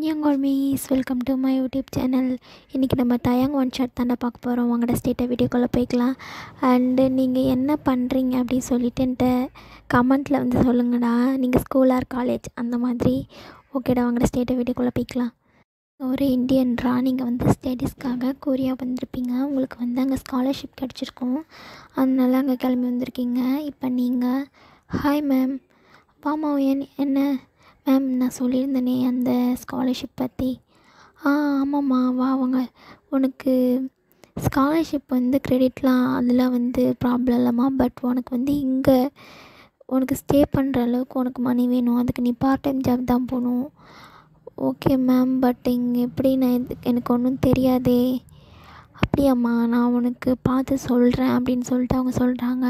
அன்யங்கோல் maize welcome to my YouTube channel இன்றைக்கி நம்ம தயங் one shot தானே பார்க்க போகிறோம் உங்களோட ஸ்டேட்டை வீடியோக்குள்ளே போய்க்கலாம். அண்டு நீங்கள் என்ன பண்ணுறீங்க அப்படின்னு சொல்லிட்டு என்கிட்ட கமெண்ட்டில் வந்து சொல்லுங்கடா. நீங்கள் ஸ்கூல் ஆர் காலேஜ் அந்த மாதிரி. ஓகேடா உங்களோட ஸ்டேட்டை வீடியோக்குள்ளே போய்க்கலாம். ஒரு இந்தியன்ரா நீங்கள் வந்து ஸ்டடீஸ்க்காக கொரியா வந்திருப்பீங்க. உங்களுக்கு வந்து அங்கே ஸ்காலர்ஷிப் கிடச்சிருக்கும். அதனால அங்கே கிளம்பி வந்திருக்கீங்க. இப்போ நீங்கள் ஹாய் மேம் வாமா என் என்ன? மேம் நான் சொல்லியிருந்தேனே அந்த ஸ்காலர்ஷிப் பற்றி ஆ ஆமாம்மா. வா வாங்க. உனக்கு ஸ்காலர்ஷிப் வந்து கிரெடிட்லாம் அதெல்லாம் வந்து ப்ராப்ளம் இல்லைம்மா. பட் உனக்கு வந்து இங்கே உனக்கு ஸ்டே பண்ணுற அளவுக்கு உனக்கு மணி வேணும். அதுக்கு நீ பார்ட் டைம் ஜாப் தான் போகணும். ஓகே மேம் பட் இங்கே எப்படி நான் இது எனக்கு ஒன்றும் தெரியாதே. அப்படியாம்மா. நான் உனக்கு பார்த்து சொல்கிறேன் அப்படின்னு சொல்லிட்டு அவங்க சொல்கிறாங்க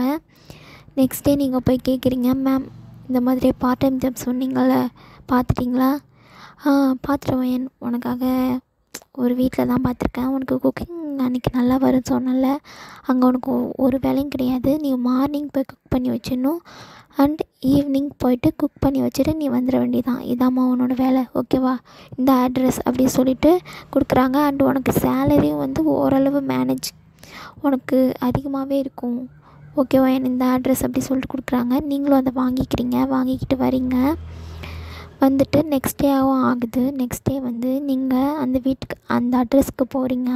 நெக்ஸ்ட் டே நீங்கள் போய் கேட்குறீங்க மேம் இந்த மாதிரி பார்ட் டைம் ஜாப் சொன்னீங்கள்ல பார்த்துட்டிங்களா? ஆ பார்த்துருவேன் உனக்காக ஒரு வீட்டில் தான் பார்த்துருக்கேன். உனக்கு குக்கிங் அன்றைக்கி நல்லா வரும்னு சொன்னல அங்கே உனக்கு ஒரு வேலையும் கிடையாது. நீ மார்னிங் போய் குக் பண்ணி வச்சிடணும். அண்ட் ஈவினிங் போயிட்டு குக் பண்ணி வச்சுட்டு நீ வந்துட வேண்டியதான் இதாம்மா உன்னோட வேலை ஓகேவா இந்த அட்ரஸ் அப்படி சொல்லிட்டு கொடுக்குறாங்க. அண்ட் உனக்கு சேலரியும் வந்து ஓரளவு மேனேஜ் உனக்கு அதிகமாகவே இருக்கும். ஓகேவா என் இந்த அட்ரஸ் அப்படி சொல்லிட்டு கொடுக்குறாங்க. நீங்களும் அதை வாங்கிக்கிறீங்க. வாங்கிக்கிட்டு வரீங்க. வந்துட்டு நெக்ஸ்ட் டேவும் ஆகுது. நெக்ஸ்ட் டே வந்து நீங்கள் அந்த வீட்டுக்கு அந்த அட்ரஸ்க்கு போகிறீங்க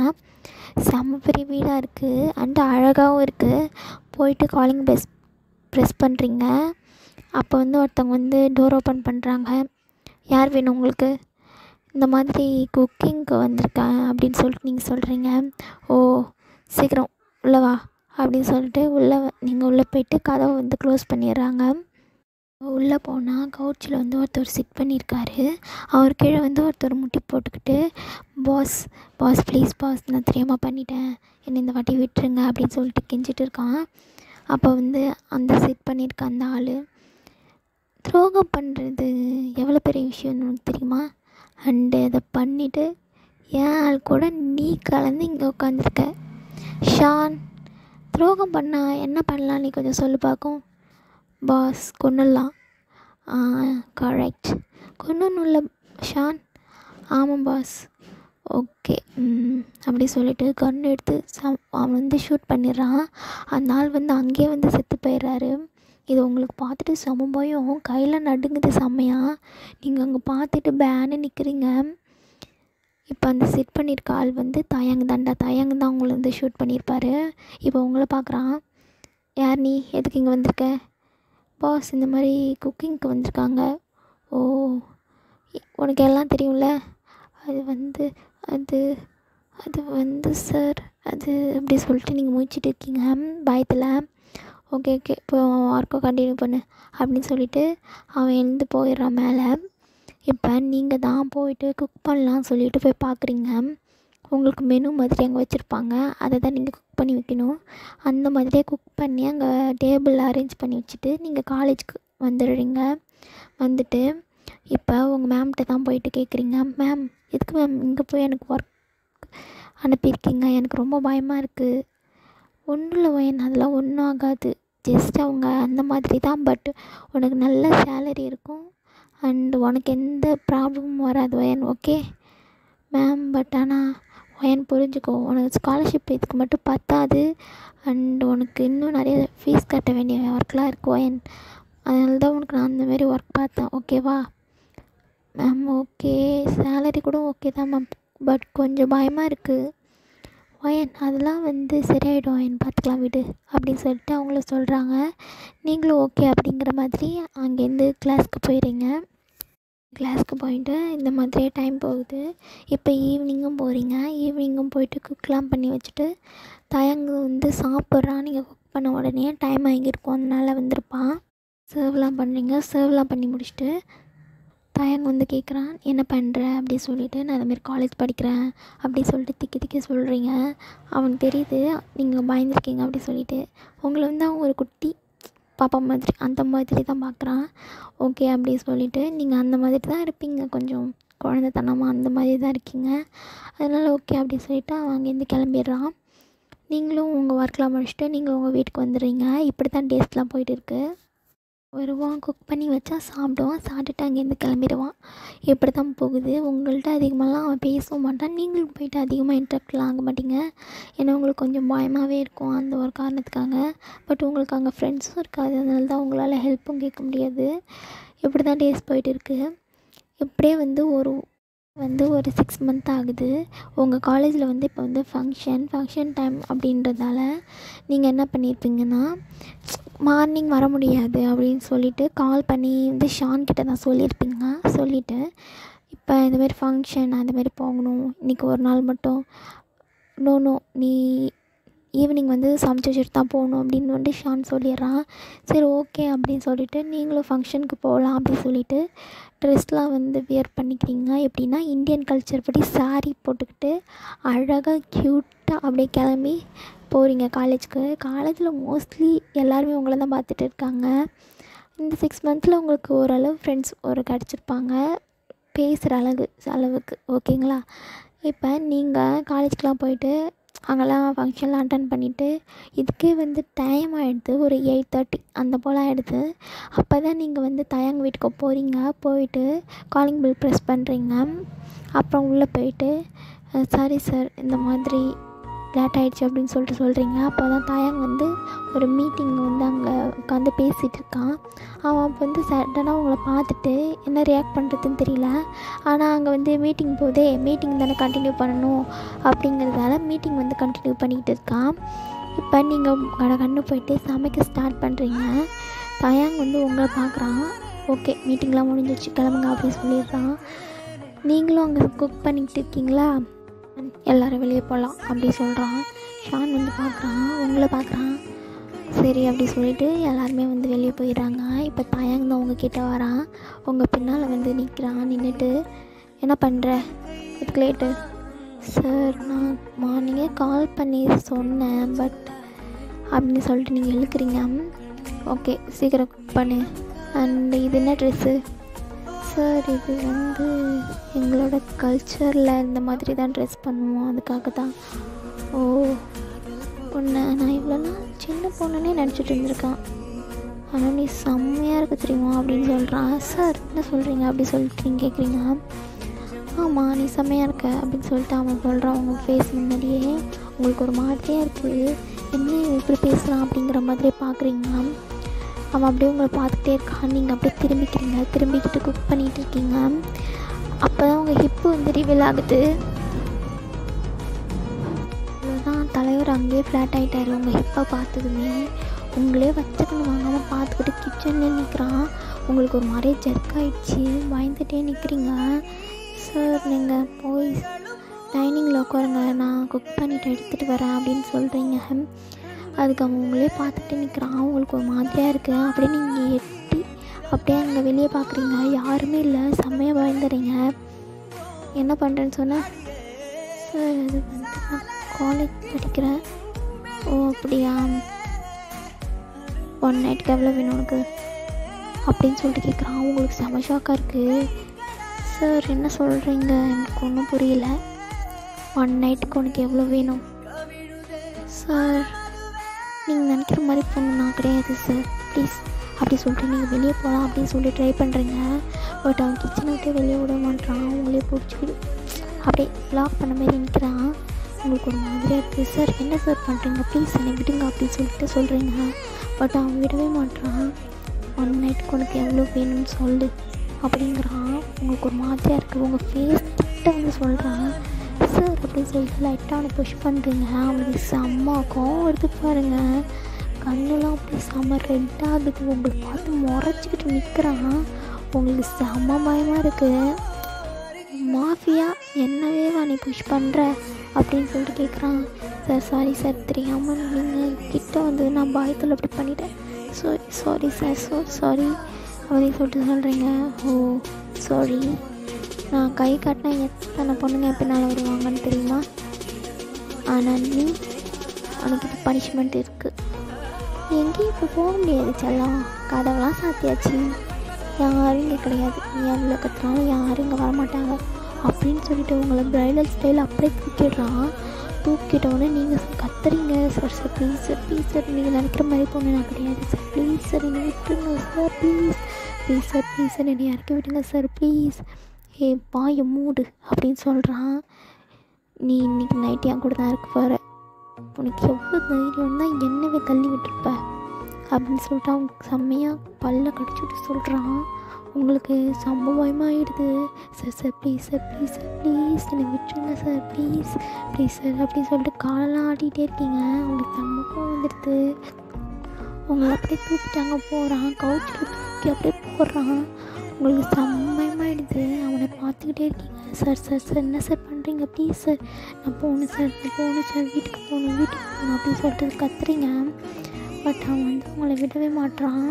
செம்ம பெரிய வீடாக இருக்குது அண்டு அழகாகவும் இருக்குது போயிட்டு காலிங் ப்ரெஸ் ப்ரெஸ் பண்ணுறீங்க அப்போ வந்து ஒருத்தவங்க வந்து டோர் ஓப்பன் பண்ணுறாங்க யார் வேணும் உங்களுக்கு? இந்த மாதிரி குக்கிங்க்கு வந்திருக்கேன் அப்படின்னு சொல்லிட்டு நீங்கள் சொல்கிறீங்க ஓ சீக்கிரம் உள்ளே வா அப்படின்னு சொல்லிட்டு உள்ளே நீங்கள் உள்ளே போயிட்டு கதவை வந்து க்ளோஸ் பண்ணிடுறாங்க. உள்ளே போனால் கவுச்சில் வந்து ஒருத்தர் சிட் பண்ணியிருக்காரு அவர் கீழே வந்து ஒருத்தர் முட்டி போட்டுக்கிட்டு பாஸ் பாஸ் ப்ளீஸ் பாஸ் நான் தெரியாமல் பண்ணிட்டேன். என்னை இந்த வாட்டி விட்டுருங்க அப்படின்னு சொல்லிட்டு கெஞ்சிட்டு இருக்கான். அப்போ வந்து அந்த சிட் பண்ணியிருக்க அந்த ஆள் துரோகம் பண்ணுறது எவ்வளோ பெரிய விஷயம்னு உனக்கு தெரியுமா? அண்டு அதை பண்ணிவிட்டு ஏன் ஆள் கூட நீ கலந்து இங்கே உட்காந்துருக்க ஷான் துரோகம் பண்ணால் என்ன பண்ணலாம்? நீ கொஞ்சம் சொல்லு பார்க்கும் பாஸ் கொண்டுடலாம் கரெக்ட் கொண்டுல ஷான்? ஆமாம் பாஸ் ஓகே அப்படி சொல்லிட்டு கன் எடுத்து சம் அவன் வந்து ஷூட் பண்ணிடுறான். அந்த ஆள் வந்து அங்கேயே வந்து செத்து போயிடுறாரு. இது உங்களுக்கு பார்த்துட்டு செம பயம். கையில் நடுங்குது செம்மையாக நீங்கள் அங்கே பார்த்துட்டு பேனு நிற்கிறீங்க இப்போ அந்த செட் பண்ணியிருக்க ஆள் வந்து தாயாங்க தாண்டா தாயாங்க தான் உங்களை வந்து ஷூட் பண்ணியிருப்பாரு இப்போ உங்களை பார்க்குறான். யார் நீ? எதுக்கு இங்கே வந்திருக்க? பாஸ் இந்த மாதிரி குக்கிங்க்கு வந்திருக்காங்க. ஓ உனக்கு எல்லாம் தெரியும்ல? அது வந்து அது அது வந்து சார் அது அப்படி சொல்லிட்டு நீங்கள் முடிச்சிட்டு இருக்கீங்க. பயத்தில். ஓகே ஓகே இப்போ ஒர்க்கை கண்டினியூ பண்ணு அப்படின்னு சொல்லிட்டு அவன் எழுந்து போயிடுறான் மேலே. இப்போ நீங்கள் தான் போயிட்டு குக் பண்ணலான்னு சொல்லிட்டு போய் பார்க்குறீங்க. உங்களுக்கு மெனு மாதிரி அங்கே வச்சுருப்பாங்க. அதை தான் நீங்கள் குக் பண்ணி வைக்கணும். அந்த மாதிரியே குக் பண்ணி அங்கே டேபிள் அரேஞ்ச் பண்ணி வச்சுட்டு நீங்கள் காலேஜுக்கு வந்துடுறீங்க. வந்துட்டு இப்போ உங்கள் மேம்கிட்ட தான் போயிட்டு கேட்குறீங்க மேம் எதுக்கு மேம் இங்கே போய் எனக்கு ஒர்க் அனுப்பியிருக்கீங்க? எனக்கு ரொம்ப பயமாக இருக்குது ஒன்றும் இல்லை வயன் அதெல்லாம் ஒன்றும் ஆகாது. ஜஸ்ட் அவங்க அந்த மாதிரி தான். பட் உனக்கு நல்ல சேலரி இருக்கும். அண்ட் உனக்கு எந்த ப்ராப்ளமும் வராது வயன் ஓகே மேம் பட் ஆனால் ஒயன் புரிஞ்சுக்கோ உனக்கு ஸ்காலர்ஷிப் இதுக்கு மட்டும் பத்தாது. அண்ட் உனக்கு இன்னும் நிறைய ஃபீஸ் கட்ட வேண்டிய ஒர்க்லாம் இருக்குது ஒயன் அதனால தான் உனக்கு நான் அந்தமாரி ஒர்க் பார்த்தேன். ஓகேவா மேம் ஓகே சேலரி கூட ஓகே தான் மேம் பட் கொஞ்சம் பயமாக இருக்குது ஒயன் அதெல்லாம் வந்து சரியாயிடும் ஒயன் பார்த்துக்கலாம் விடு அப்படின்னு சொல்லிட்டு அவங்கள சொல்கிறாங்க நீங்களும் ஓகே அப்படிங்கிற மாதிரி அங்கேருந்து கிளாஸ்க்கு போயிடுறீங்க. கிளாஸ்க்கு போயிட்டு இந்த மாதிரியே டைம் போகுது. இப்போ ஈவினிங்கும் போகிறீங்க ஈவினிங்கும் போயிட்டு குக்லாம் பண்ணி வச்சுட்டு தயங்கு வந்து சாப்பிட்றான் நீங்கள் குக் பண்ண உடனே டைம் ஆகியிருக்கும். அதனால வந்திருப்பான். சர்வ்லாம் பண்ணுறீங்க சர்வ்லாம் பண்ணி முடிச்சுட்டு தயங்கு வந்து கேட்குறான் என்ன பண்ணுற அப்படி சொல்லிவிட்டு நான் அதுமாரி காலேஜ் படிக்கிறேன். அப்படி சொல்லிட்டு திக்கி திக்கி சொல்கிறீங்க அவனுக்கு தெரியுது நீங்கள் பயந்துருக்கீங்க. அப்படி சொல்லிவிட்டு உங்களை வந்து அவன் ஒரு குட்டி பாப்பா மாதிரி அந்த மாதிரி தான் பார்க்குறான் ஓகே அப்படி சொல்லிவிட்டு நீங்கள் அந்த மாதிரி தான் இருப்பீங்க. கொஞ்சம் குழந்தைத்தனமாக அந்த மாதிரி தான் இருக்கீங்க. அதனால் ஓகே அப்படி சொல்லிவிட்டு அவன் அங்கேருந்து கிளம்பிடுறான். நீங்களும் உங்கள் ஒர்க்லாம் முடிச்சுட்டு நீங்கள் உங்கள் வீட்டுக்கு வந்துடுறீங்க. இப்படி தான் டேஸ்ட்லாம் போயிட்டு இருக்குது வருவான் குக் பண்ணி வச்சா சாப்பிடுவான் சாப்பிட்டுட்டு அங்கேருந்து கிளம்பிடுவான். இப்படி தான் போகுது. உங்கள்கிட்ட அதிகமாகலாம் அவன் பேசவும் மாட்டான். நீங்களும் போயிட்டு அதிகமாக இன்ட்ராக்ட்லாம் ஆக மாட்டீங்க. ஏன்னா உங்களுக்கு கொஞ்சம் பயமாகவே இருக்கும் அந்த ஒரு காரணத்துக்காக. பட் உங்களுக்கு அங்கே ஃப்ரெண்ட்ஸும் இருக்காது. அதனால தான் உங்களால் ஹெல்ப்பும் கேட்க முடியாது. இப்படி தான் டேஸ் போயிட்டு இருக்குது இப்படியே வந்து ஒரு வந்து ஒரு சிக்ஸ் மந்த் ஆகுது. உங்கள் காலேஜில் வந்து இப்போ வந்து ஃபங்க்ஷன் ஃபங்க்ஷன் டைம் அப்படின்றதால நீங்கள் என்ன பண்ணியிருப்பீங்கன்னா மார்னிங் வர முடியாது அப்படின்னு சொல்லிட்டு கால் பண்ணி வந்து ஷான் கிட்ட தான் சொல்லியிருப்பீங்க சொல்லிவிட்டு இப்போ இந்தமாரி ஃபங்க்ஷன் அந்தமாரி போகணும் இன்றைக்கி ஒரு நாள் மட்டும் நோ நோ நீ ஈவினிங் வந்து சமைச்சு வச்சுட்டு தான் போகணும் அப்படின்னு வந்து ஷான் சொல்லிடுறான். சரி ஓகே அப்படின்னு சொல்லிட்டு நீங்களும் ஃபங்க்ஷனுக்கு போகலாம் அப்படின்னு சொல்லிவிட்டு ட்ரெஸ்லாம் வந்து வியர் பண்ணிக்கிறீங்க. எப்படின்னா இந்தியன் கல்ச்சர் படி சாரீ போட்டுக்கிட்டு அழகாக க்யூட்டாக அப்படியே கிளம்பி போகிறீங்க காலேஜுக்கு காலேஜில் மோஸ்ட்லி எல்லாருமே உங்களை தான் பார்த்துட்டு இருக்காங்க. இந்த சிக்ஸ் மந்த்தில் உங்களுக்கு ஓரளவு ஃப்ரெண்ட்ஸ் ஒரு கிடச்சிருப்பாங்க. பேசுகிற அளவு அளவுக்கு ஓகேங்களா இப்போ நீங்கள் காலேஜ்க்கெலாம் போயிட்டு அங்கெல்லாம் ஃபங்க்ஷன்லாம் அட்டன் பண்ணிவிட்டு இதுக்கே வந்து டைம் ஆகிடுது ஒரு எயிட் தேர்ட்டி அந்த போல் ஆகிடுது அப்போ தான் நீங்கள் வந்து தயங்க வீட்டுக்கு போகிறீங்க போயிட்டு காலிங் பில் ப்ரெஸ் பண்ணுறீங்க அப்புறம் உள்ளே போயிட்டு சாரி சார் இந்த மாதிரி லேட் ஆகிடுச்சு அப்படின்னு சொல்லிட்டு சொல்கிறீங்க அப்போ தான் தாயாங்க வந்து ஒரு மீட்டிங் வந்து அங்கே உட்காந்து பேசிகிட்டு இருக்கான். அவன் அப்போ வந்து சடனாக உங்களை பார்த்துட்டு என்ன ரியாக்ட் பண்ணுறதுன்னு தெரியல. ஆனால் அங்கே வந்து மீட்டிங் போதே மீட்டிங் தானே கண்டினியூ பண்ணணும் அப்படிங்கிறதால மீட்டிங் வந்து கண்டினியூ பண்ணிக்கிட்டு இருக்கான். இப்போ நீங்கள் கடை கண்ணு போயிட்டு சமைக்க ஸ்டார்ட் பண்ணுறீங்க தயாங் வந்து உங்களை பார்க்குறான். ஓகே மீட்டிங்லாம் முடிஞ்சிச்சு கிளம்புங்க அப்படின்னு சொல்லிடுறான். நீங்களும் அங்கே குக் பண்ணிக்கிட்டு இருக்கீங்களா? எல்லோரும் வெளியே போகலாம் அப்படி சொல்கிறான் ஷான் வந்து பார்க்குறான் உங்களை பார்க்குறான். சரி அப்படி சொல்லிட்டு எல்லாருமே வந்து வெளியே போயிடுறாங்க. இப்போ தயங்க தான் உங்ககிட்ட வரான். உங்கள் பின்னால் வந்து நிற்கிறான் நின்றுட்டு என்ன பண்ணுற இதுக்கு லேட்டு சார் நான் மார்னிங்கே கால் பண்ணி சொன்னேன் பட் அப்படின்னு சொல்லிட்டு நீங்கள் இழுக்கிறீங்க. ஓகே சீக்கிரம் குக் பண்ணு. அண்ட் இது என்ன ட்ரெஸ்ஸு சார் இது வந்து எங்களோட கல்ச்சரில் இந்த மாதிரி தான் ட்ரெஸ் பண்ணுவோம். அதுக்காக தான் ஓ பொண்ணை நான் இவ்வளோலாம் சின்ன பொண்ணுன்னே நினச்சிட்டு இருந்திருக்கான். ஆனால் நீ செம்மையாக இருக்க தெரியுமா அப்படின்னு சொல்கிறான் சார் என்ன சொல்கிறீங்க அப்படி சொல்லிட்டு நீங்கள் கேட்குறீங்க ஆமாம் நீ செம்மையாக இருக்க அப்படின்னு சொல்லிட்டு அவன் சொல்கிறான் அவங்க ஃபேஸ் முன்னாடியே. உங்களுக்கு ஒரு மாதிரியாக இருக்குது என்ன இப்படி பேசலாம் அப்படிங்கிற மாதிரி பார்க்குறீங்க அவன் அப்படியே உங்களை பார்த்துட்டே இருக்கான் நீங்கள் அப்படியே திரும்பிக்கிறீங்க. திரும்பிக்கிட்டு குக் பண்ணிகிட்டு இருக்கீங்க. அப்போ தான் உங்கள் ஹிப்பு வந்து ரிவீல் ஆகுது. அவ்வளோதான் தலைவர் அங்கேயே ஃப்ளாட் ஆகிட்டாரு உங்கள் ஹிப்பை பார்த்ததுமே உங்களே வச்சுக்கணும் வாங்காமல் பார்த்துக்கிட்டு கிச்சனில் நிற்கிறான் உங்களுக்கு ஒரு மாதிரி ஜர்க் ஆகிடுச்சி பயந்துட்டே நிற்கிறீங்க சார் நீங்கள் போய் டைனிங்கில் உட்காருங்க. நான் குக் பண்ணிவிட்டு எடுத்துகிட்டு வரேன் அப்படின்னு சொல்கிறீங்க அதுக்கு அவங்களே உங்களே பார்த்துட்டு நிற்கிறான் உங்களுக்கு ஒரு மாதிரியாக இருக்குது அப்படின்னு நீங்கள் எட்டி அப்படியே அங்கே வெளியே பார்க்குறீங்க. யாருமே இல்லை. செம்மையாக பயந்துறீங்க. என்ன பண்ணுறேன்னு சொன்னேன் சார் அது வந்து நான் காலேஜ் படிக்கிறேன். ஓ அப்படியா? ஒன் நைட்டுக்கு எவ்வளோ வேணும் உனக்கு. அப்படின்னு சொல்லிட்டு கேட்குறான். உங்களுக்கு செம ஷாக்காக இருக்குது சார் என்ன சொல்கிறீங்க எனக்கு ஒன்றும் புரியல. ஒன் நைட்டுக்கு உனக்கு எவ்வளோ வேணும்? சார் நீங்கள் நினைக்கிற மாதிரி பொண்ணு நான் கிடையாது சார் ப்ளீஸ் அப்படி சொல்லிட்டு நீங்கள் வெளியே போகலாம் அப்படின்னு சொல்லி ட்ரை பண்ணுறீங்க பட் அவன் கிச்சனை விட்டே வெளியே விட மாட்டான் உங்களே பிடிச்சிக்கிட்டு அப்படியே லாக் பண்ண மாதிரி நிற்கிறான் உங்களுக்கு ஒரு மாதிரியாக இருக்குது சார் என்ன சார் பண்ணுறீங்க ப்ளீஸ் என்னை விடுங்க அப்படின்னு சொல்லிட்டு சொல்கிறீங்க பட் அவன் விடவே மாட்டான் ஒன் நைட்டுக்கு உனக்கு எவ்வளோ வேணும்னு சொல்லு. அப்படிங்கிறான். உங்களுக்கு ஒரு மாதிரியாக இருக்குது உங்கள் ஃபேஸ் கிட்ட வந்து சொல்கிறான் சார் அப்படின்னு சொல்லிட்டு லைட்டாக அவனை புஷ் பண்ணுறீங்க அவனுக்கு செம்ம கோவம் வருது பாருங்கள் கண்ணெல்லாம் அப்படி செம்ம ரெட் உங்களை பார்த்து முறைச்சிக்கிட்டு நிற்கிறான் உங்களுக்கு செம்ம பயமாக இருக்குது மாஃபியா என்னவே வா நீ புஷ் பண்ணுற அப்படின்னு சொல்லிட்டு கேட்குறான் சார் சாரி சார் தெரியாமல் நீங்கள் கிட்ட வந்து நான் பாயத்தில் அப்படி பண்ணிட்டேன். So sorry sir so sorry அப்படின்னு சொல்லிட்டு சொல்கிறீங்க ஓ சாரி நான் கை காட்டினா எத்தனை பொண்ணுங்க பின்னால் வருவாங்கன்னு தெரியுமா? ஆனால் நீ உனக்கு இப்போ பனிஷ்மெண்ட் இருக்குது எங்கேயும் இப்போ போக முடியாது செல்லம் கதவெல்லாம் சாத்தியாச்சு. யாரும் இங்கே கிடையாது. நீ எவ்வளோ கத்துனாலும் யாரும் இங்கே வரமாட்டாங்க. அப்படின்னு சொல்லிட்டு உங்களை ப்ரைடல் ஸ்டைல் அப்படியே தூக்கிடுறான் தூக்கிட்டோன்னே நீங்கள் கத்துறீங்க. Sir sir please sir please sir நீங்கள் நினைக்கிற மாதிரி பொண்ணு நான் கிடையாது. சார் ப்ளீஸ் சார் என்னை விட்டுருங்க sir please please sir please sir என்னை இறக்கி விட்டுங்க சார் ப்ளீஸ் ஏ பாய மூடு அப்படின்னு சொல்கிறான் நீ இன்னைக்கு நைட்டு என் கூட தான் இருக்க போகிற உனக்கு எவ்வளோ தைரியம் தான் என்னவே தள்ளி விட்டுருப்ப. அப்படின்னு சொல்லிட்டு அவன் செம்மையாக பல்ல கடிச்சுட்டு சொல்கிறான் உங்களுக்கு சம்பவமாக ஆகிடுது sir sir please sir please sir please என்னை விட்டுருங்க சார் ப்ளீஸ் ப்ளீஸ் சார் அப்படின்னு சொல்லிட்டு காலெல்லாம் ஆடிட்டே இருக்கீங்க. உங்களுக்கு சம்பவம் வந்துடுது. உங்களை அப்படியே தூக்கிட்டாங்க போகிறான் கவுச்சில் தூக்கி அப்படியே போடுறான். உங்களுக்கு செம்ம செம்மையமாயிடுது அவனை பார்த்துக்கிட்டே இருக்கீங்க. சார் சார் சார் என்ன சார் பண்ணுறீங்க ப்ளீஸ் சார் நான் போகணும் சார் நான் போகணும் சார் வீட்டுக்கு போகணும் வீட்டுக்கு போகணும் அப்படின்னு சொல்லிட்டு கத்துறீங்க. பட் அவன் வந்து உங்களை விடவே மாட்றான்.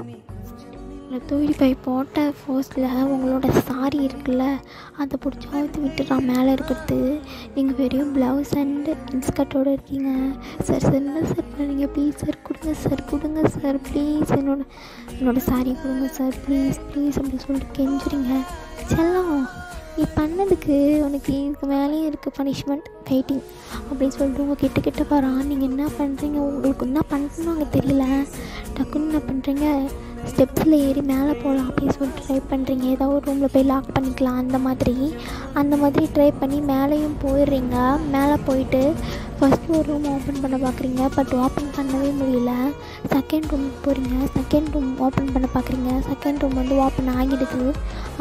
உங்களை தூக்கி போய் போட்ட ஃபோர்ஸில் உங்களோட சாரி இருக்குல்ல அதை பிடிச்சி அவுத்து விட்டுறான் மேலே இருக்கிறது. நீங்கள் வெறும் ப்ளவுஸ் அண்ட் இன்ஸ்கர்ட்டோடு இருக்கீங்க. சார் சார் என்ன சார் பண்ணுறீங்க? ப்ளீஸ் சார் கொடுங்க சார் கொடுங்க சார் ப்ளீஸ் என்னோட என்னோடய சாரி கொடுங்க சார் ப்ளீஸ் ப்ளீஸ் அப்படின்னு சொல்லிட்டு கெஞ்சுறீங்க. செல்லம் நீ பண்ணதுக்கு உனக்கு இதுக்கு மேலேயும் இருக்குது பனிஷ்மெண்ட் வெயிட்டிங் அப்படின்னு சொல்லிட்டு உங்கள் கிட்ட கிட்ட போகிறான் நீங்கள் என்ன பண்ணுறீங்க உங்களுக்கு என்ன பண்ணணும் அங்கே தெரியல. டக்குன்னு என்ன பண்ணுறீங்க ஸ்டெப்ஸில் ஏறி மேலே போகலாம் அப்படின்னு சொல்லிட்டு ட்ரை பண்ணுறீங்க ஏதாவது ஒரு ரூமில் போய் லாக் பண்ணிக்கலாம் அந்த மாதிரி. அந்த மாதிரி ட்ரை பண்ணி மேலேயும் போயிடுறீங்க. மேலே போயிட்டு ஃபஸ்ட்டு ஒரு ரூம் ஓப்பன் பண்ண பார்க்குறீங்க பட் ஓப்பன் பண்ணவே முடியல. செகண்ட் ரூம் போகிறீங்க செகண்ட் ரூம் ஓப்பன் பண்ண பார்க்குறீங்க செகண்ட் ரூம் வந்து ஓப்பன் ஆகிடுது.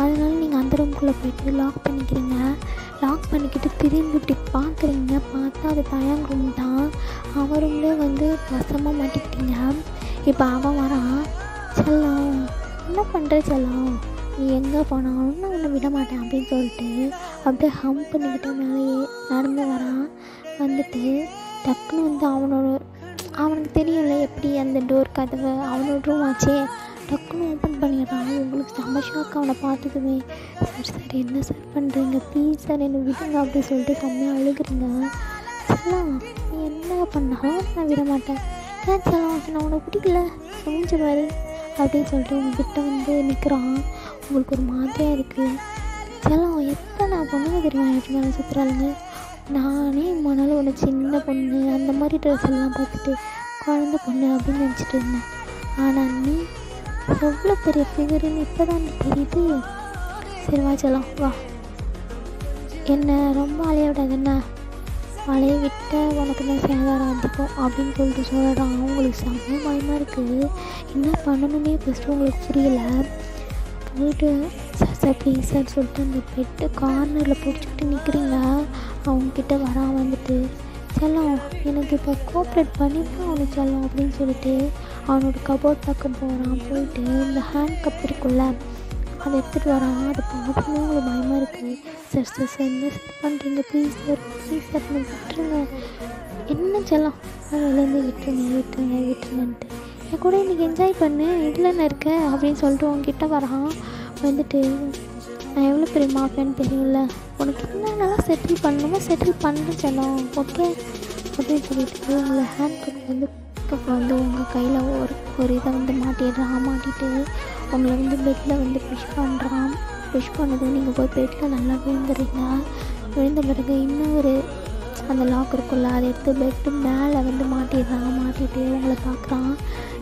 அதனால நீங்கள் அந்த ரூம்குள்ளே போயிட்டு லாக் பண்ணிக்கிறீங்க. லாக் பண்ணிக்கிட்டு திரும்பி இப்படி பார்க்குறீங்க பார்த்தா அது தயாங் ரூம் தான். அவன் ரூம்லேயே வந்து வசமாக மாட்டிக்கிட்டீங்க. இப்போ அவன் வரான் செல்லம் என்ன பண்ணுற செல்லம்? நீ எங்கே போனாலும் நான் உன்னை விட மாட்டேன் அப்படின்னு சொல்லிட்டு அப்படியே ஹம் பண்ணிக்கிட்டு மேலேயே நடந்து வரான். வந்துட்டு டக்குன்னு வந்து அவனோட அவனுக்கு தெரியல எப்படி அந்த டோர் கதவை அவனோட ரூம் ஆச்சே. டக்குன்னு ஓப்பன் பண்ணிடுறான். உங்களுக்கு செம்ம ஷாக் அவனை பார்த்ததுமே. சார் சார் என்ன சார் பண்ணுறீங்க ப்ளீஸ் சார் என்னை விடுங்க அப்படின்னு சொல்லிட்டு செம்மையாக அழுகுறீங்க. செல்லம் நீ என்ன பண்ணாலும் நான் விட மாட்டேன். ஏன் செல்லம் நான் உனக்கு பிடிக்கல? செஞ்சுருவாரு அப்படின்னு சொல்லிட்டு உங்ககிட்ட வந்து நிற்கிறான் உங்களுக்கு ஒரு மாதிரியாக இருக்குது செல்லம் எத்தனை பொண்ணுங்க தெரியுமா எனக்கு மேலே சுற்றுறாளுங்க நானே மணாலும் ஒன்று சின்ன பொண்ணு அந்த மாதிரி ட்ரெஸ் எல்லாம் பார்த்துட்டு குழந்த பொண்ணு அப்படின்னு நினச்சிட்டு இருந்தேன். ஆனால் நீ எவ்வளோ பெரிய ஃபிகருன்னு இப்போ தான் தெரியுது. சரி வா செல்லம் வா. என்ன ரொம்ப அலைய விடாது என்ன? அலைய விட்ட உனக்கு தான் சேதாரம் அதிகம் அப்படின்னு சொல்லிட்டு சொல்கிறான் அவங்களுக்கு செம்ம பயமாக இருக்குது என்ன பண்ணணுன்னே ஃபஸ்ட்டு உங்களுக்கு புரியல. போயிட்டு சார் சார் ப்ளீஸ் சார் சொல்லிட்டு அந்த பெட்டு கார்னரில் பிடிச்சிக்கிட்டு நிற்கிறீங்க அவங்கக்கிட்ட வரான் வந்துட்டு செல்லம் எனக்கு இப்போ கோஆப்ரேட் பண்ணிட்டு அவனு செல்லம் அப்படின்னு சொல்லிட்டு அவனோட கபோர்ட் பக்கம் போகிறான் போயிட்டு இந்த ஹேண்ட் கப் இருக்குல்ல அதை எடுத்துகிட்டு வராங்க. அதை பார்க்கணும் உங்களுக்கு பயமாக இருக்குது சார் சார் சார் என்ன சார் பண்ணுறீங்க ப்ளீஸ் சார் ப்ளீஸ் சார் நீங்கள் விட்டுருங்க. என்ன செல்லம்? அதுலேருந்து விட்டுருங்க விட்டுருங்க விட்டுருங்கன்ட்டு. என் கூட இன்றைக்கி என்ஜாய் பண்ணு. இல்லைன்னு இருக்க? அப்படின்னு சொல்லிட்டு உங்ககிட்ட வரான். வந்துட்டு நான் எவ்வளோ பெரிய மாஃபியான்னு தெரியும்ல? உனக்கு என்னென்னலாம் செட்டில் பண்ணணுமோ செட்டில் பண்ணு செல்லம். ஓகே அப்படின்னு சொல்லிட்டு உங்களை ஹேண்ட் கப் வந்து கப் வந்து உங்கள் கையில் ஒரு ஒரு இதை வந்து மாட்டிடுறான் மாட்டிட்டு உங்களை வந்து பெட்டில் வந்து புஷ் பண்ணுறான் புஷ் பண்ணது நீங்கள் போய் பெட்டில் நல்லா விழுந்துறீங்க விழுந்த பிறகு இன்னும் ஒரு அந்த லாக் இருக்குல்ல அதை எடுத்து பெட்டு மேலே வந்து மாட்டிடுறாங்க. மாட்டிட்டு உங்களை பார்க்குறான்.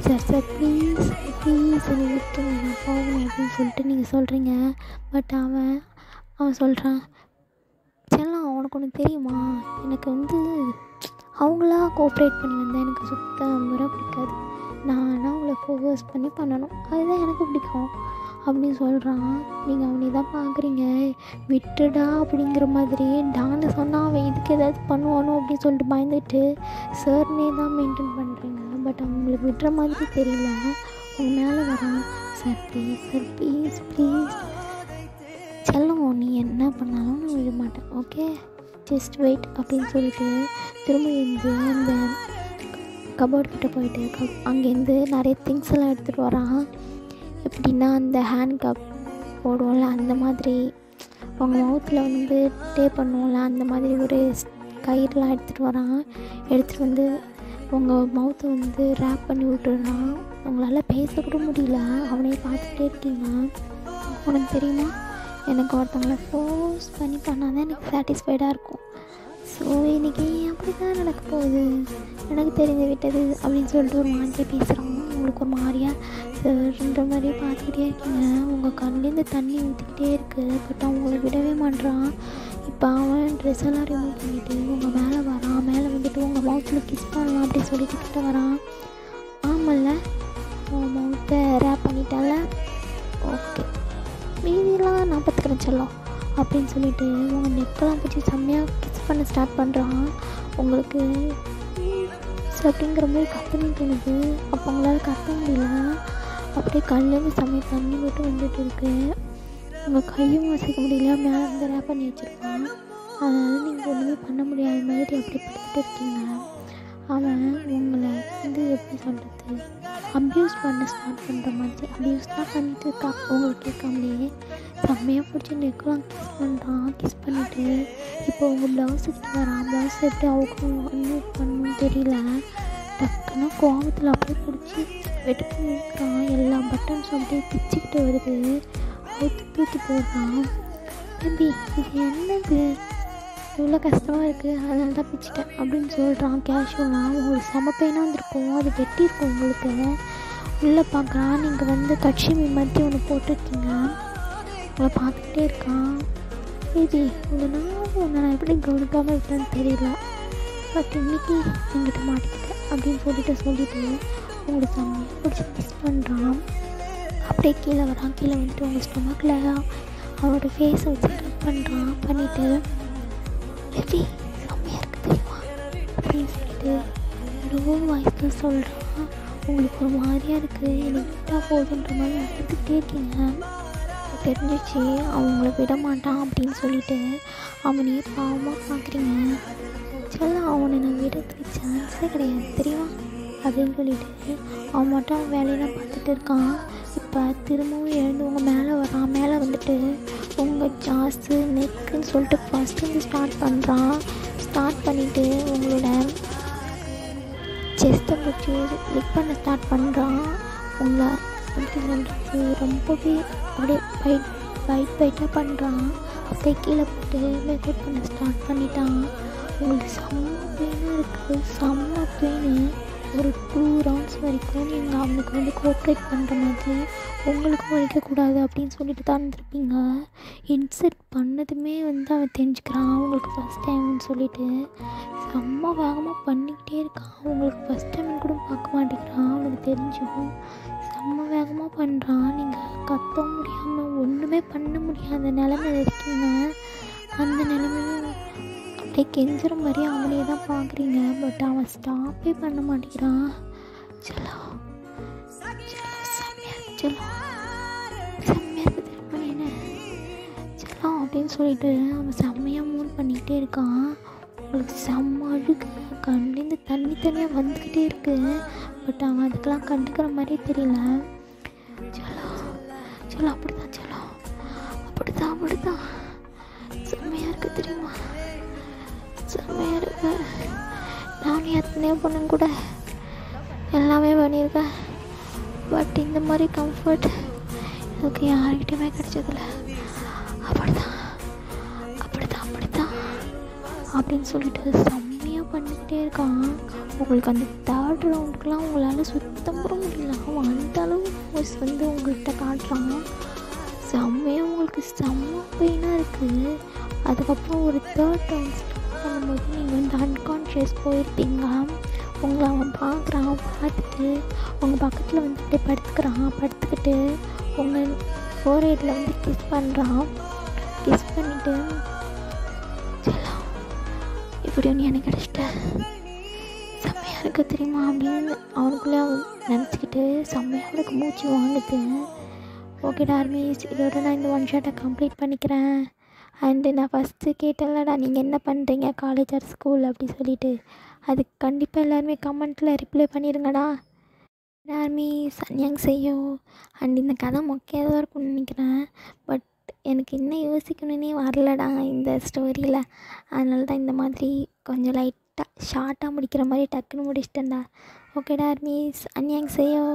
சார் சார் ப்ளீஸ் ப்ளீஸ் என்னை விட்டுருங்க நான் போகணும் அப்படின்னு சொல்லிட்டு நீங்கள் சொல்கிறீங்க பட் அவன் அவன் சொல்கிறான் செல்லாம் உனக்கு ஒன்று தெரியுமா? எனக்கு வந்து அவங்களா கோஆப்ரேட் பண்ணி வந்தால் எனக்கு சுத்தம் முறை பிடிக்காது. நானாக அவங்கள ஃபோக்கஸ் பண்ணி பண்ணணும். அதுதான் எனக்கு பிடிக்கும். அப்படின்னு சொல்கிறான் நீங்கள் அவனை தான் பார்க்குறீங்க விட்டுடா அப்படிங்கிற மாதிரி டான்னு சொன்னால் அவன் இதுக்கு ஏதாவது பண்ணுவானோ அப்படின்னு சொல்லிட்டு பயந்துட்டு சார்னே தான் மெயின்டைன் பண்ணுறீங்க பட் அவங்களுக்கு விட்டுற மாதிரி தெரியல. உங்க மேலே வரான் sir please sir please please செல்லம் நீ என்ன பண்ணாலும் நான் விட மாட்டேன் ஓகே ஜஸ்ட் வெயிட் அப்படின்னு சொல்லிட்டு திரும்ப இந்த அந்த கபோர்ட் கிட்டே போயிட்டு கப் அங்கேருந்து நிறைய திங்ஸ் எல்லாம் எடுத்துகிட்டு வரான். எப்படின்னா அந்த ஹேண்ட் கப் போடுவோம்ல அந்த மாதிரி. அவங்க மவுத்தில் வந்து டே பண்ணுவோம்ல அந்த மாதிரி ஒரு கயிறுலாம் எடுத்துகிட்டு வரான். எடுத்துகிட்டு வந்து உங்கள் மவுத்தை வந்து ரேப் பண்ணி விட்டுறான் உங்களால் பேசக்கூட முடியல. அவனே பார்த்துட்டே இருக்கீங்க. உனக்கு தெரியுமா? எனக்கு ஒருத்தவங்களை ஃபோர்ஸ் பண்ணி பண்ணால் தான் எனக்கு சாட்டிஸ்ஃபைடாக இருக்கும். ஸோ இன்றைக்கி அப்படி தான் நடக்க போகுது. எனக்கு தெரிஞ்சு விட்டது அப்படின்னு சொல்லிட்டு ஒரு மாதிரி பேசுகிறாங்க உங்களுக்கு ஒரு மாதிரியாக சார்ன்ற மாதிரியே பார்த்துக்கிட்டே இருக்கீங்க. உங்கள் கண்லேருந்து தண்ணி ஊற்றிக்கிட்டே இருக்குது பட் அவங்கள விடவே மாட்டான் இப்போ அவன் ட்ரெஸ் எல்லாம் ரிமூவ் பண்ணிவிட்டு உங்கள் மேலே வரான். மேலே வந்துட்டு உங்கள் மவுத்தில் கிஸ் பண்ணலாம் அப்படி சொல்லிட்டு கிட்ட வரான். ஆமல்ல? உன் மவுத்தை ரேப் பண்ணிட்டால? ஓகே மீதியெல்லாம் நான் பார்த்துக்கிறேன் செல்லம். அப்படின்னு சொல்லிட்டு உங்கள் நெக்கெல்லாம் பிடிச்சி செம்மையாக பண்ண ஸ்டார்ட் பண்ணுறான் உங்களுக்கு அப்படிங்கிற மாதிரி கத்தணும் தோணுது. அப்போ உங்களால் கத்த முடியல. அப்படியே கல்லுன்னு சமையல் தண்ணி மட்டும் வந்துட்டு இருக்கு. உங்கள் கையும் வசிக்க முடியல. மேலே வந்து ரேப் பண்ணி வச்சுருப்பான். அதனால் நீங்கள் ஒன்றுமே பண்ண முடியாத மாதிரி அப்படி படுத்துட்டு இருக்கீங்க. அவன் உங்களை வந்து எப்படி சொல்கிறது அப்யூஸ் பண்ண ஸ்டார்ட் பண்ணுற மாதிரி அப்யூஸ் தான் பண்ணிட்டு இருக்கா. உங்களுக்கு கேட்காமலே செம்மையாக பிடிச்சி நெக்கெலாம் கிஸ் பண்ணுறான் கிஸ் பண்ணிவிட்டு இப்போ உங்கள் ப்ளவுஸுக்கிட்ட வரான். ப்ளவுஸ் எப்படி அவுக்கணும் அன்மூவ் பண்ணணும்னு தெரியல. டக்குன்னு கோபத்தில் அப்படியே பிடிச்சி வெட்டுக்கு நிற்கிறான். எல்லா பட்டன்ஸும் அப்படியே பிச்சுக்கிட்டு வருது. அவுத்து தூக்கி போடுறான். தம்பி இது என்னது? இவ்வளோ கஷ்டமாக இருக்குது அதனால தான் பிச்சுட்டேன் அப்படின்னு சொல்கிறான் கேஷுவலாக உங்களுக்கு செம பெயினாக வந்திருக்கும் அது வெட்டியிருக்கும் உங்களுக்கு. உள்ளே பார்க்குறான் நீங்கள் வந்து கட்சிமி மாதிரி ஒன்று போட்டிருக்கீங்க. உங்களை பார்த்துக்கிட்டே இருக்கான். இது உங்களை நான் உன்னை நான் எப்படி கவனிக்காமல் விட்டேன்னு தெரியல. பட் இன்னைக்கு என்கிட்ட மாட்டிக்கிட்டேன் அப்படின்னு சொல்லிட்டு சொல்லிட்டு உங்களோட செம்மையாக பிடிச்சி மிஸ் பண்ணுறான் அப்படியே கீழே வரான். கீழே வந்துட்டு உங்கள் ஸ்டொமக்கில் அவனோட ஃபேஸை வச்சு கட் பண்ணுறான் பண்ணிவிட்டு எப்படி செம்மையாக இருக்குது தெரியுமா? அப்படின்னு சொல்லிட்டு லோ வாய்ஸில் சொல்கிறான் உங்களுக்கு ஒரு மாதிரியாக இருக்குது எனக்கு விட்டால் போதுன்ற மாதிரி நடந்துக்கிட்டே இருக்கீங்க. தெரிஞ்சிச்சு அவங்கள விட மாட்டான் அப்படின்னு சொல்லிட்டு அவனையே பாவமாக பார்க்குறீங்க சொல்ல அவனை நான் விடத்துக்கு சான்ஸே கிடையாது தெரியுமா? அப்படின்னு சொல்லிட்டு அவன் மட்டும் அவன் வேலையெல்லாம் பார்த்துட்டு இருக்கான். இப்போ திரும்பவும் எழுந்து உங்கள் மேலே வரான் மேலே வந்துட்டு உங்கள் ஜாஸ்து நெக்குன்னு சொல்லிட்டு ஃபஸ்ட்டு வந்து ஸ்டார்ட் பண்ணுறான் ஸ்டார்ட் பண்ணிவிட்டு உங்களோட செஸ்ட்டை பிடிச்சி லிக் பண்ண ஸ்டார்ட் பண்ணுறான் உங்களை எப்படி சொல்கிறது ரொம்பவே அப்படியே பைட் பைட் பைட்டாக பண்ணுறான் அப்படியே கீழே போட்டு மேக்கப் பண்ண ஸ்டார்ட் பண்ணிட்டான். உங்களுக்கு செம்ம பெயினாக இருக்குது செம்ம பெயின் ஒரு டூ ரவுண்ட்ஸ் வரைக்கும் நீங்கள் அவனுக்கு வந்து கோஆப்ரேட் பண்ணுற மாதிரி உங்களுக்கும் வலிக்கக்கூடாது அப்படின்னு சொல்லிட்டு தான் இருந்திருப்பீங்க. இன்செர்ட் பண்ணதுமே வந்து அவன் தெரிஞ்சுக்கிறான் அவங்களுக்கு ஃபஸ்ட் டைம்னு சொல்லிட்டு. செம்ம வேகமாக பண்ணிக்கிட்டே இருக்கான். அவங்களுக்கு ஃபஸ்ட் டைம்னு கூட பார்க்க மாட்டேங்கிறான் அவனுக்கு தெரிஞ்சிடும். செம்ம வேகமாக பண்ணுறான் நீங்கள் கத்த முடியாமல் ஒன்றுமே பண்ண முடியாத நிலமையில இருக்கீங்க அந்த நிலமையும் அப்படியே கெஞ்சுற மாதிரி அவனே தான் பார்க்குறீங்க. பட் அவன் ஸ்டாப்பே பண்ண மாட்டேங்கிறான். செல்லோ செல்லோ செம்மையாக செல்லோ. செம்மையாக இருக்கு தெரியுமா என்ன? செல்லம் அப்படின்னு சொல்லிட்டு அவன் செம்மையாக மூவ் பண்ணிக்கிட்டே இருக்கான். உங்களுக்கு செம்ம அழுக்கு கண்லேருந்து தண்ணி தனியாக வந்துக்கிட்டே இருக்கு. பட் அவன் அதுக்கெல்லாம் கண்டுக்கிற மாதிரியே தெரியல. சொல்லோ சொல்லோ அப்படிதான் சொல்லோ. அப்படிதான் அப்படி தான் செம்மையாக இருக்குது தெரியுமா? செம்மையாக இருக்கு நானும் எத்தனையோ பொண்ணுங்க கூட எல்லாமே பண்ணியிருக்கேன். பட் இந்த மாதிரி கம்ஃபர்ட் எனக்கு யார்கிட்டயுமே கிடைச்சதில்ல. அப்படிதான் அப்படிதான் அப்படிதான் அப்படின்னு சொல்லிட்டு செம்மையாக பண்ணிக்கிட்டே இருக்கான். உங்களுக்கு அந்த தேர்ட் ரவுண்டுக்கெலாம் உங்களால் சுத்தம் கூட முடியல. அவன் அந்த அளவு வந்து உங்கள்கிட்ட காட்டுறாங்க செம்மையாக உங்களுக்கு செம்ம பெயினாக இருக்குது அதுக்கப்புறம் ஒரு தேர்ட் ரவுண்ட்ஸ் ஸ்டார்ட் நீங்கள் வந்து அன்கான்ஷியஸ் போயிருப்பீங்க உங்களை அவன் பார்க்குறான் பார்த்துட்டு உங்கள் பக்கத்தில் வந்து அப்படியே படுத்துக்கிறான் படுத்துக்கிட்டு உங்கள் ஃபோர்ஹெட்டில் வந்து கிஸ் பண்ணுறான் கிஸ் பண்ணிவிட்டு செல்லம் இப்படி ஒன்று எனக்கு கிடச்சிட்ட செம்மையாக இருக்க தெரியுமா? அப்படின்னு அவனுக்குள்ளே அவன் நினச்சிக்கிட்டு செம்மையாக அவனுக்கு மூச்சு வாங்குது. ஓகேடா ஆர்மிஸ் இதோட நான் இந்த ஒன் ஷாட்டை கம்ப்ளீட் பண்ணிக்கிறேன். அண்டு நான் ஃபஸ்ட்டு கேட்டேன்லடா நீங்கள் என்ன பண்ணுறீங்க காலேஜ் ஆர் ஸ்கூல் அப்படி சொல்லிட்டு. அதுக்கு கண்டிப்பாக எல்லாருமே கமெண்ட்டில் ரிப்ளை பண்ணிடுங்கடா எல்லாருமே சன்யாங் செய்யும் அண்ட் இந்த கதை மொக்கையாக தான் இருக்கும்னு நினைக்கிறேன். பட் எனக்கு என்ன யோசிக்கணுன்னே வரலடா இந்த ஸ்டோரியில் அதனால தான் இந்த மாதிரி கொஞ்சம் லைட்டாக ஷார்ட்டாக முடிக்கிற மாதிரி டக்குன்னு முடிச்சிட்டேன்டா. ஓகேடா ஆர்மிஸ் அன்யாங் செய்யும்